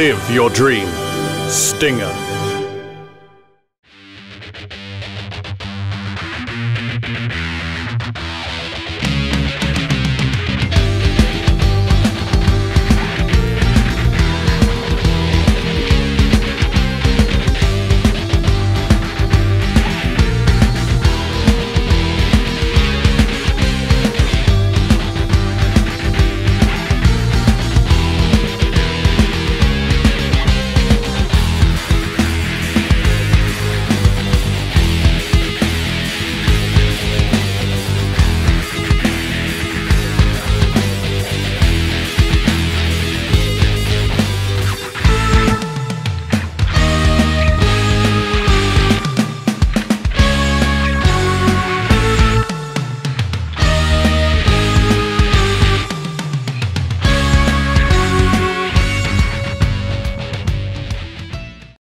Live your dream. Stinger.